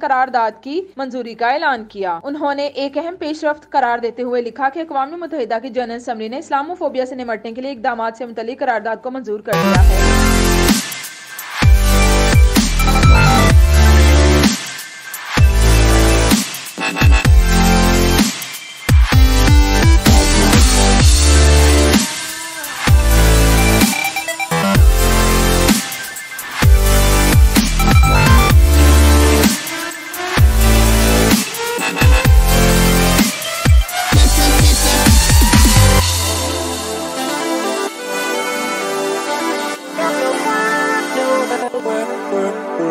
करारदाद की मंजूरी का ऐलान किया। उन्होंने एक अहम पेशरफ करार देते हुए लिखा की अकवा मुतहदा की जनरल असम्बली ने इस्लामोफोबिया ऐसी निमटने के लिए इकदाम ऐसी मुतल करारदाद को मंजूर कर दिया है। Work, work, work.